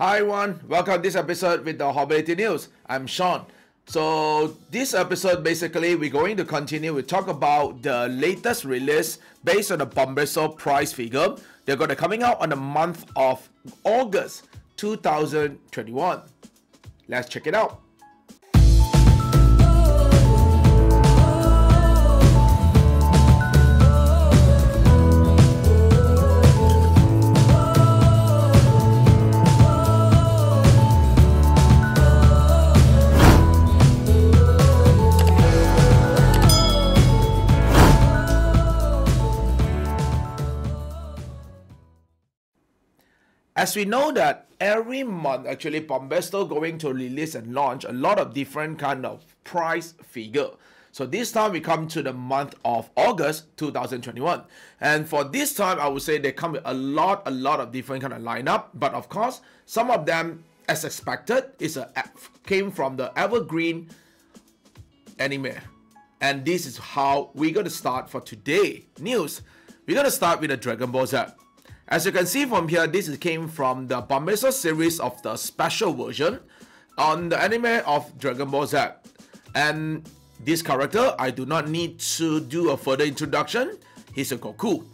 Hi everyone, welcome to this episode with the Hobility News. I'm Sean. So this episode basically we're going to continue we talk about the latest release based on the Banpresto price figure. They're gonna coming out on the month of August 2021. Let's check it out. As we know that every month actually Banpresto going to release and launch a lot of different kind of price figure. So this time we come to the month of August 2021. And for this time I would say they come with a lot a lot of different kind of lineup. But of course some of them as expected is a came from the evergreen anime. And this is how we're gonna start for today news. We're gonna start with the Dragon Ball Z. As you can see from here, this came from the Banpresto series of the special version on the anime of Dragon Ball Z. And this character, I do not need to do a further introduction. He's a Goku.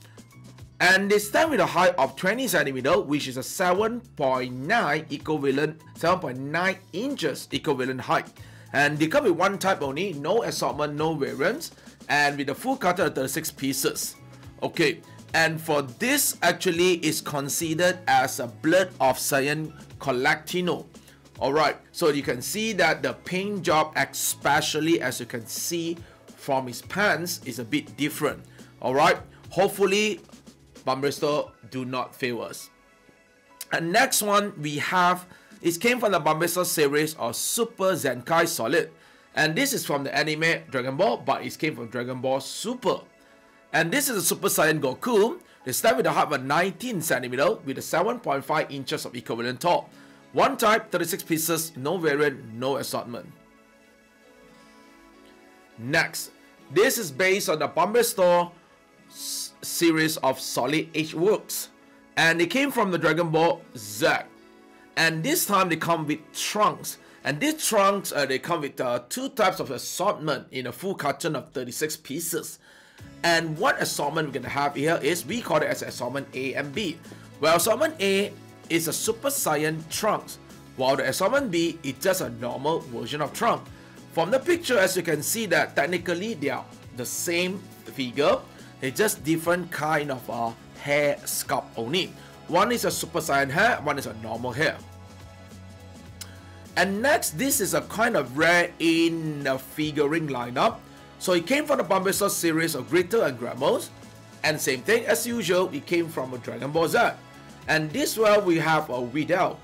And they stand with a height of 20 centimeter, which is a 7.9 equivalent, 7.9 inches equivalent height. And they come with one type only, no assortment, no variants, and with a full cutter of 36 pieces. Okay, and for this actually is considered as a blood of Saiyan Collection. Alright, so you can see that the paint job, especially as you can see from his pants, is a bit different. Alright, hopefully Banpresto do not fail us. And next one we have, it came from the Banpresto series of Super Zenkai Solid. And this is from the anime Dragon Ball, but it came from Dragon Ball Super. And this is a Super Saiyan Goku. They start with a height of 19 cm with a 7.5 inches of equivalent tall. One type, 36 pieces, no variant, no assortment. Next, this is based on the Banpresto series of Solid Edge works. And it came from the Dragon Ball Z. And this time they come with trunks. And these trunks, uh, they come with uh, two types of assortment in a full carton of 36 pieces. And what assortment we're going to have here is we call it as assortment A and B. Well, assortment A is a Super Saiyan Trunks, while the assortment B is just a normal version of Trunks. From the picture, as you can see that technically they are the same figure, it's just different kind of uh, hair sculpt only. One is a Super Saiyan hair, one is a normal hair. And next, this is a kind of rare in the figurine lineup. So it came from the Banpresto series of Glitter and Glamours. And same thing as usual, it came from a Dragon Ball Z. And this well we have a Videl.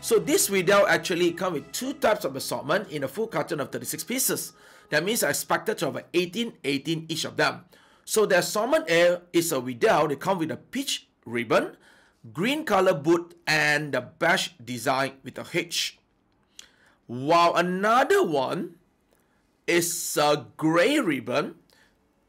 So this Videl actually come with two types of assortment in a full carton of 36 pieces. That means I expected to have 18, 18 each of them. So the assortment A is a Videl. They come with a peach ribbon, green color boot, and the bash design with a H. While another one is a gray ribbon,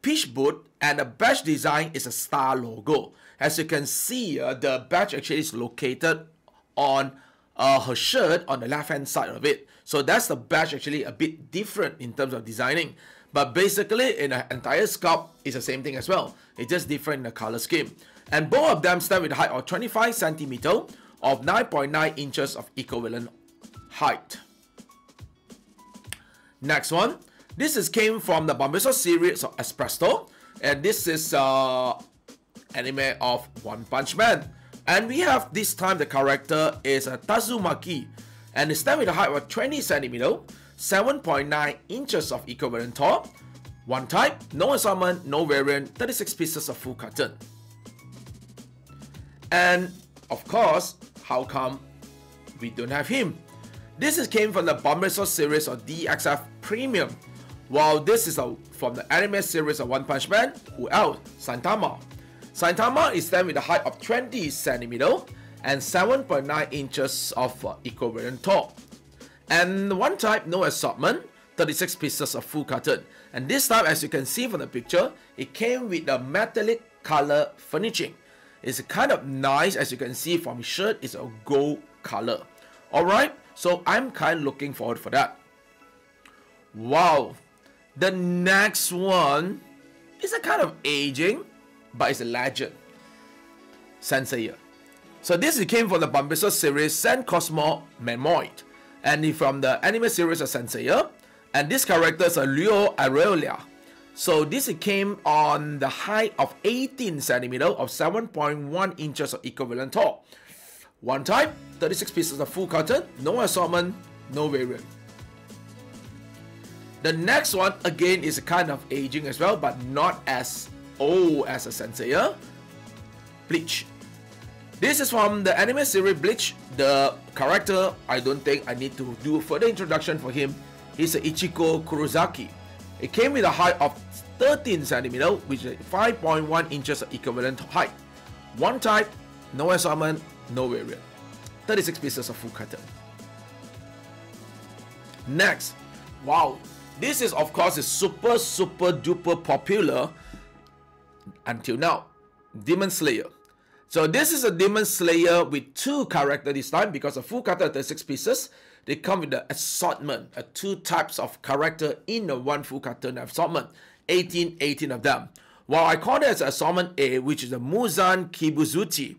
peach boot, and the badge design is a star logo. As you can see, uh, the badge actually is located on uh, her shirt on the left hand side of it. So that's the badge actually a bit different in terms of designing. But basically, in the entire sculpt, it's the same thing as well. It's just different in the color scheme. And both of them stand with a height of 25 centimeter of 9.9 inches of equivalent height. Next one, this is came from the Banpresto series of Espresso, and this is uh, anime of One Punch Man. And we have this time the character is a Tatsumaki, and it stands with a height of 20 centimeter, 7.9 inches of equivalent tall, one type, no assortment, no variant, 36 pieces of full carton. And of course, how come we don't have him? This is came from the Banpresto series of DXF Premium, while this is a, from the anime series of One Punch Man, who else? Saitama. Saitama is then with a height of 20 cm and 7.9 inches of uh, equivalent tall. And one type, no assortment, 36 pieces of full carton. And this time, as you can see from the picture, it came with a metallic color furnishing. It's kind of nice, as you can see from his shirt, it's a gold color. Alright, so I'm kind of looking forward for that. Wow, the next one is a kind of aging, but it's a legend. Saint Seiya. So this came from the Banpresto series Saint Cosmo Memoir, and from the anime series of Saint Seiya, and this character is a Leo Aiolia. So this came on the height of 18 centimeter of 7.1 inches of equivalent tall. One type, 36 pieces of full carton, no assortment, no variant. The next one again is a kind of aging as well, but not as old as a Saint Seiya. Bleach. This is from the anime series Bleach. The character, I don't think I need to do further introduction for him. He's Ichigo Kurosaki. It came with a height of 13 centimeter, which is 5.1 inches equivalent height. One type, no assortment, no variant. 36 pieces of full carton. Next, wow, this is of course is super super duper popular until now. Demon Slayer. So this is a Demon Slayer with two characters this time because a full carton 36 pieces. They come with the assortment, uh, two types of character in the one full carton assortment. 18, 18 of them. While I call it as assortment A, which is the Muzan Kibutsuji.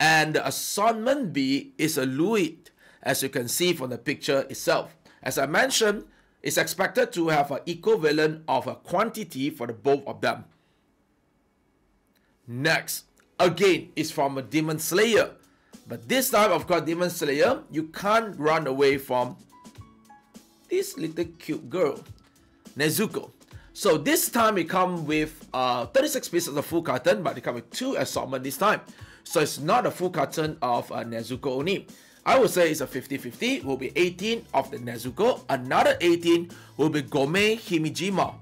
And the assortment B is a Luid, as you can see from the picture itself. As I mentioned, it's expected to have an equivalent of a quantity for the both of them. Next, again, is from a Demon Slayer. But this time, of course, Demon Slayer, you can't run away from this little cute girl, Nezuko. So this time it comes with uh, 36 pieces of full carton, but it comes with two assortment this time. So it's not a full carton of uh, Nezuko only. I would say it's a 50-50, will be 18 of the Nezuko, another 18 will be Gyoumei Himejima.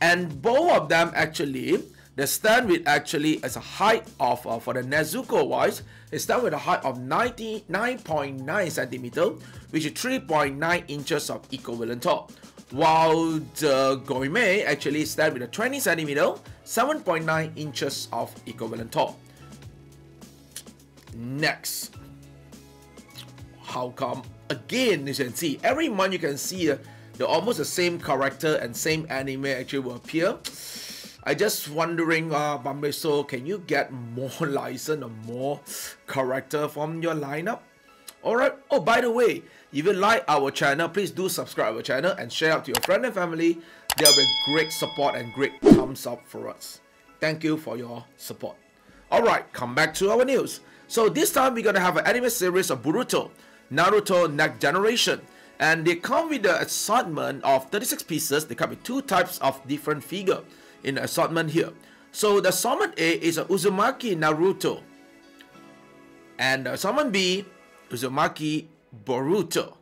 And both of them actually, the stand with actually as a height of, uh, for the Nezuko wise, it stand with a height of 99.9 centimeter, which is 3.9 inches of equivalent tall. While the Gyoumei actually stand with a 20 centimeter, 7.9 inches of equivalent tall. Next, how come? Again, you can see every month you can see uh, the almost the same character and same anime actually will appear. I just wondering, uh, Banpresto, can you get more license or more character from your lineup? Alright, oh by the way, if you like our channel, please do subscribe our channel and share out to your friend and family. There'll be great support and great thumbs up for us. Thank you for your support. Alright, come back to our news. So this time we're gonna have an anime series of Boruto, Naruto Next Generation. And they come with the assortment of 36 pieces. They come with two types of different figure in the assortment here. So the assortment A is a Uzumaki Naruto. And the assortment B, Uzumaki Boruto.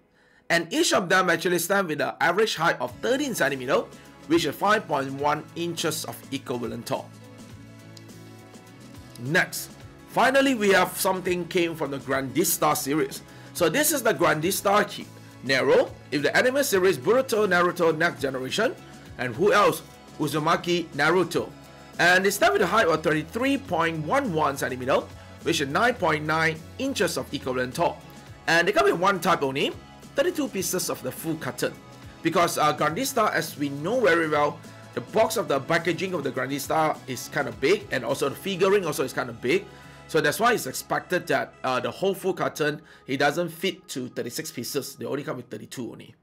And each of them actually stand with an average height of 13 centimeter, which is 5.1 inches of equivalent tall. Next, finally we have something came from the Grandista series. So this is the Grandista key. Nero, if the anime series Boruto Naruto Next Generation, and who else? Uzumaki Naruto. And start with a height of 33.11 centimeter, which is 9.9 inches of equivalent tall. And they come in one type only, 32 pieces of the full carton. Because uh, Grandista, as we know very well, the box of the packaging of the Grandista is kind of big and also the figuring also is kind of big. So that's why it's expected that uh, the whole full carton, it doesn't fit to 36 pieces. They only come with 32 only.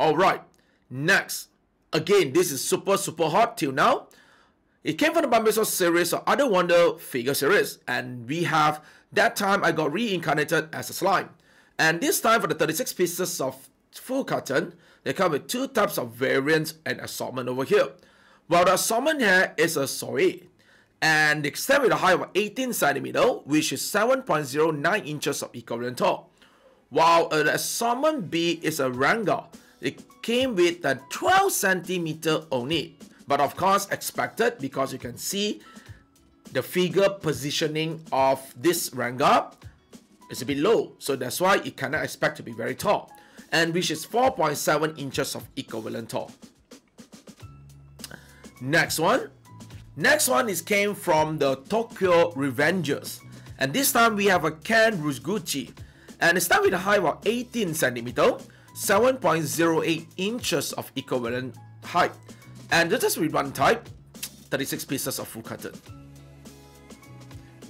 Alright, next. Again, this is super, super hot till now. It came from the Banpresto series or Other Wonder figure series. And we have, that time I got reincarnated as a slime. And this time for the 36 pieces of full carton, they come with two types of variants and assortment over here. While the assortment here is a Souei, and stand with a height of 18 centimeter, which is 7.09 inches of equivalent tall. While the assortment B is a Ranga, it came with a 12 centimeter only, but of course expected because you can see the figure positioning of this Ranga is a bit low, so that's why it cannot expect to be very tall, and which is 4.7 inches of equivalent tall. Next one. Next one is came from the Tokyo Revengers. And this time we have a Ken Ryuguji. And it starts with a height of 18 centimeter, 7.08 inches of equivalent height. And this is with one type, 36 pieces of full curtain.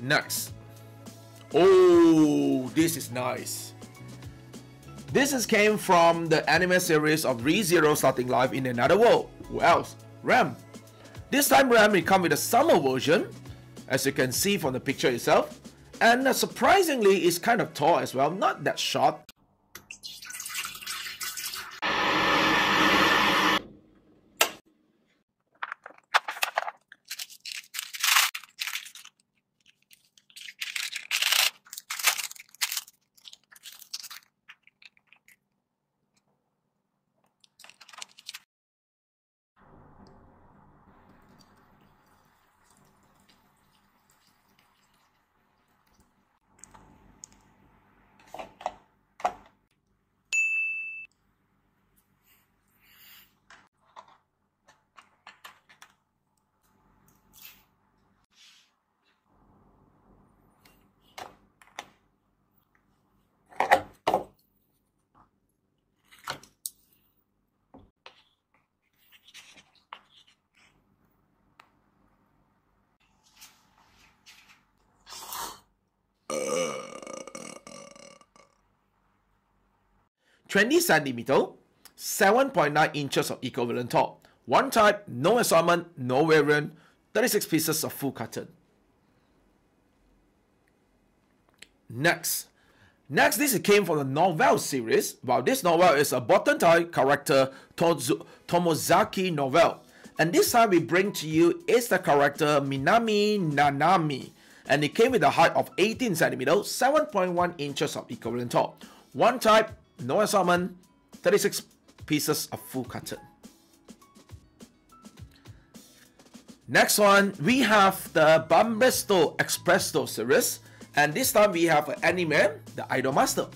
Next. Oh, this is nice. This is came from the anime series of ReZero starting life in another world. Who else? Rem. This time Rem will come with a summer version, as you can see from the picture itself. And uh, surprisingly, it's kind of tall as well, not that short. 20 centimeter, 7.9 inches of equivalent tall. One type, no assortment, no variant, 36 pieces of full curtain. Next. Next, this came from the novel series. Well, this novel is a bottom type character Tomozaki novel. And this time we bring to you is the character Minami Nanami. And it came with a height of 18 centimeters, 7.1 inches of equivalent tall. One type, no assortment, 36 pieces of full curtain. Next one, we have the Banpresto Expresso series. And this time we have an anime, the Idol Master.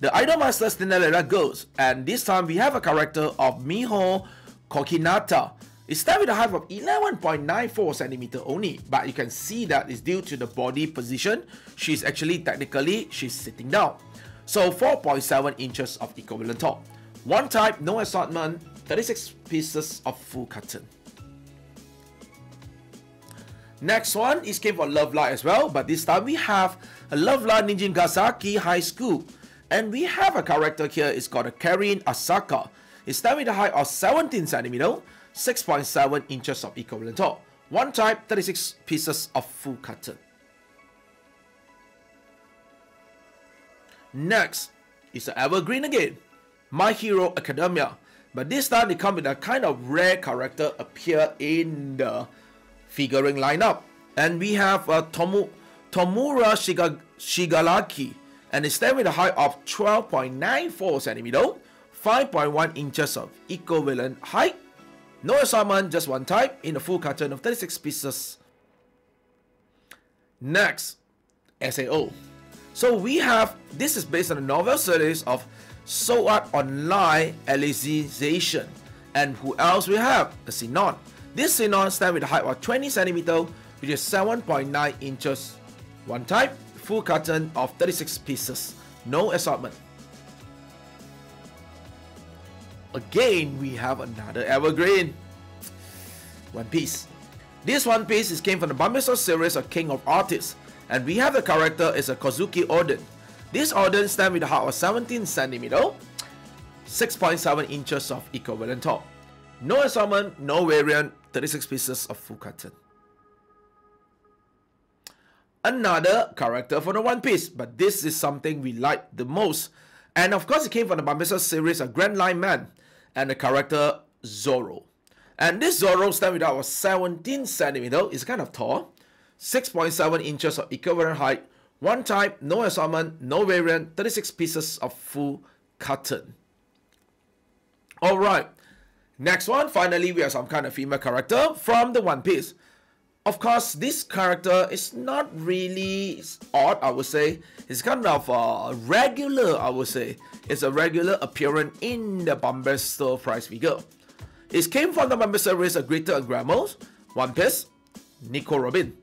The Idol Master Cinderella Girls. And this time we have a character of Miho Kohinata. It's starts with a height of 11.94 centimeter only, but you can see that it's due to the body position. She's actually technically she's sitting down. So 4.7 inches of equivalent tall. One type, no assortment, 36 pieces of full curtain. Next one is came for Love Live as well, but this time we have a Love Live Nijigasaki High School. And we have a character here, it's called a Karin Asaka. It's done with a height of 17 centimeter, 6.7 inches of equivalent tall. One type, 36 pieces of full curtain. Next is the Evergreen again, My Hero Academia. But this time they come with a kind of rare character appear in the figuring lineup. And we have uh, Tomu, Tomura Shiga, Shigaraki. And it's there with a height of 12.94 centimeter, 5.1 inches of equivalent height. No assignment, just one type in a full carton of 36 pieces. Next, SAO. So we have, this is based on a novel series of Sword Art Online Alicization. And who else we have? The Sinon. This Sinon stands with a height of 20 cm, which is 7.9 inches. One type, full carton of 36 pieces. No assortment. Again, we have another evergreen. One Piece. This One Piece is came from the Banpresto series of King of Artists. And we have the character is a Kozuki Oden. This Oden stands with a height of 17 cm, 6.7 inches of equivalent tall. No assortment, no variant, 36 pieces of full curtain. Another character for the One Piece, but this is something we like the most. And of course, it came from the Banpresto series, a Grand Line Man, and the character Zoro. And this Zoro stand with our 17 centimeter, it's kind of tall. 6.7 inches of equivalent height, one type, no assortment, no variant, 36 pieces of full cotton. Alright, next one, finally we have some kind of female character from the One Piece. Of course, this character is not really odd, I would say. It's kind of uh, regular, I would say. It's a regular appearance in the Banpresto price figure. It came from the Banpresto series of Glitter and Glamour, One Piece, Nico Robin.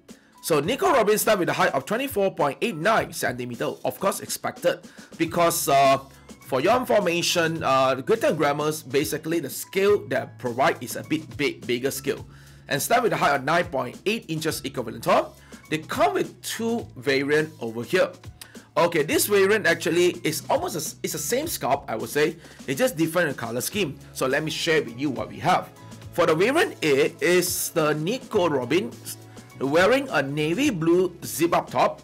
So Nico Robin start with a height of 24.89 centimeter, of course expected, because uh, for your information, uh, Gutenberg grammars basically the scale that provide is a bit big, bigger scale, and start with a height of 9.8 inches equivalent tall. They come with two variant over here. Okay, this variant actually is almost a, it's the same sculpt, I would say. It's just different color scheme. So let me share with you what we have. For the variant A is the Nico Robin wearing a navy blue zip up top,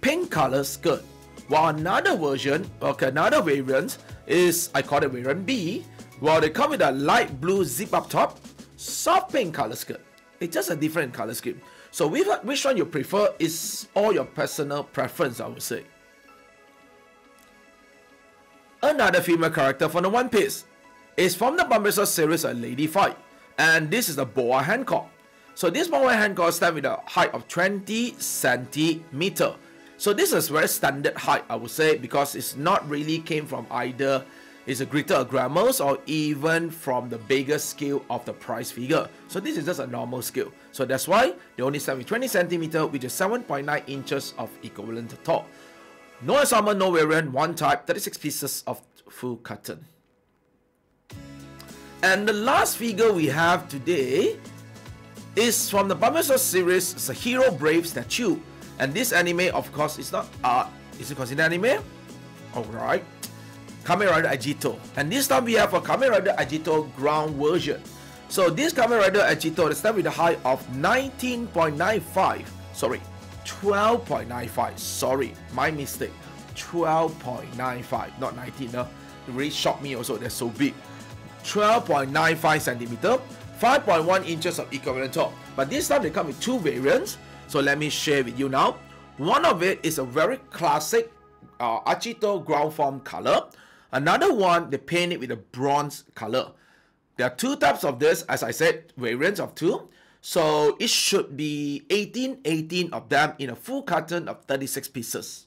pink color skirt. While another version, okay, another variant is I call it variant B, while they come with a light blue zip up top, soft pink color skirt. It's just a different color scheme. So which one you prefer is all your personal preference, I would say another female character from the One Piece. is from the Banpresto series a Lady Fight, and this is the Boa Hancock. So this Boa Hancock stands with a height of 20 centimeter. So this is very standard height, I would say, because it's not really came from either is a greater grammars or even from the bigger scale of the price figure. So this is just a normal scale. So that's why they only stand with 20 centimeter, which is 7.9 inches of equivalent tall. No ensemble, no variant, one type, 36 pieces of full cotton. And the last figure we have today is from the Banpresto series, Hero Brave statue. And this anime, of course, is not art. Is it considered anime? Alright. Kamen Rider Agito. And this time we have a Kamen Rider Agito ground version. So this Kamen Rider Agito is start with a height of 19.95. Sorry, 12.95. Sorry, my mistake. 12.95, not 19. No? It really shocked me also, they're so big. 12.95 centimeter, 5.1 inches of equivalent tall. But this time they come with two variants. So let me share with you now. One of it is a very classic uh, Agito ground form color. Another one, they paint it with a bronze color. There are two types of this, as I said, variants of two. So it should be 18, 18 of them in a full carton of 36 pieces.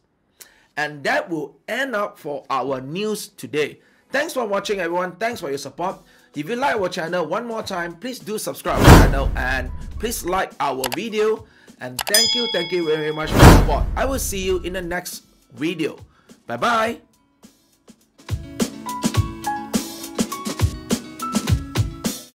And that will end up for our news today. Thanks for watching everyone. Thanks for your support. If you like our channel one more time, please do subscribe our channel and please like our video. And thank you, thank you very much for your support. I will see you in the next video. Bye-bye.